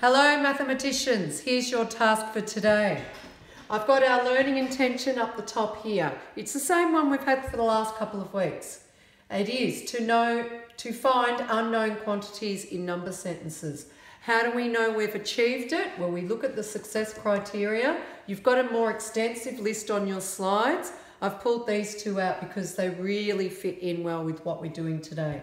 Hello mathematicians, here's your task for today. I've got our learning intention up the top here. It's the same one we've had for the last couple of weeks. It is to know, to find unknown quantities in number sentences. How do we know we've achieved it? Well, we look at the success criteria. You've got a more extensive list on your slides. I've pulled these two out because they really fit in well with what we're doing today.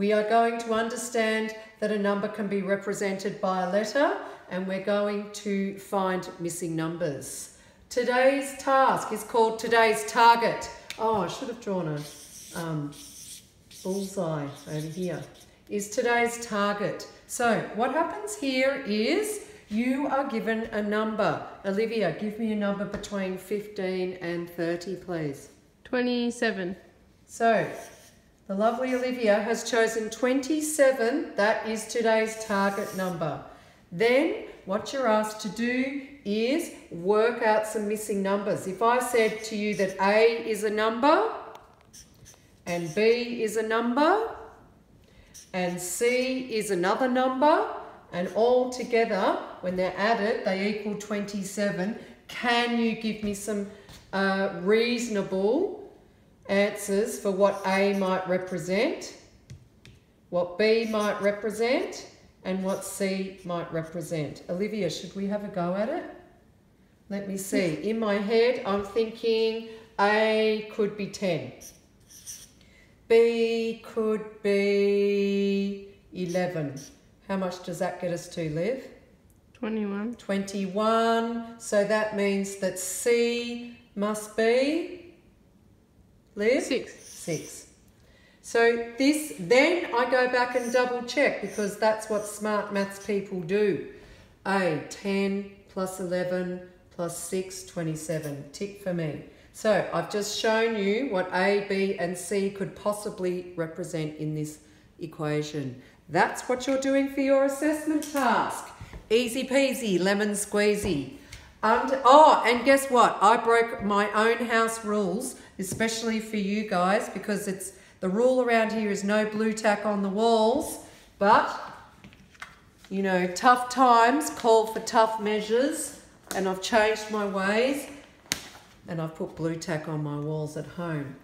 We are going to understand that a number can be represented by a letter and we're going to find missing numbers. Today's task is called today's target. Oh, I should have drawn a um, bullseye over here. Is today's target. So what happens here is you are given a number. Olivia, give me a number between 15 and 30, please. 27. So the lovely Olivia has chosen 27. That is today's target number. Then what you're asked to do is work out some missing numbers. If I said to you that A is a number and B is a number and C is another number and all together, when they're added, they equal 27, can you give me some uh, reasonable answers for what A might represent, what B might represent, and what C might represent. Olivia, should we have a go at it? Let me see. In my head, I'm thinking A could be 10. B could be 11. How much does that get us to, Liv? 21. 21. So that means that C must be Liz? Six. Six. So this, then I go back and double check because that's what smart maths people do. A, 10 plus 11 plus 6, 27. Tick for me. So I've just shown you what A, B and C could possibly represent in this equation. That's what you're doing for your assessment task. Easy peasy, lemon squeezy. Oh, and guess what? I broke my own house rules especially for you guys because it's the rule around here is no blue tack on the walls, but you know, tough times call for tough measures and I've changed my ways and I've put blue tack on my walls at home.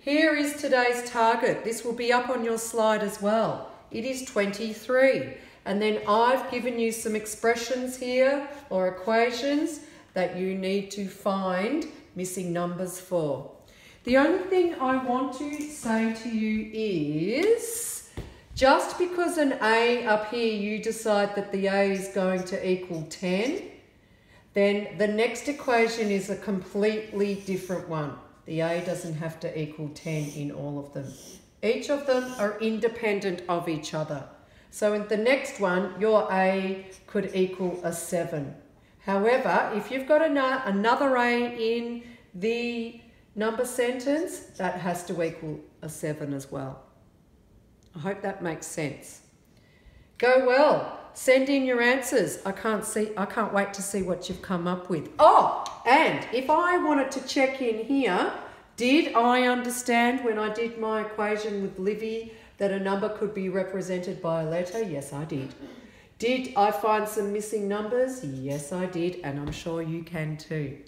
Here is today's target. This will be up on your slide as well. It is 23. And then I've given you some expressions here or equations that you need to find missing numbers for. The only thing I want to say to you is just because an A up here, you decide that the A is going to equal 10, then the next equation is a completely different one. The A doesn't have to equal 10 in all of them. Each of them are independent of each other. So in the next one, your A could equal a 7. However, if you've got uh, another A in the number sentence, that has to equal a 7 as well. I hope that makes sense. Go well. Send in your answers. I can't see I can't wait to see what you've come up with. Oh, and if I wanted to check in here, did I understand when I did my equation with Livy that a number could be represented by a letter? Yes, I did. Did I find some missing numbers? Yes, I did, and I'm sure you can too.